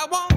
I want.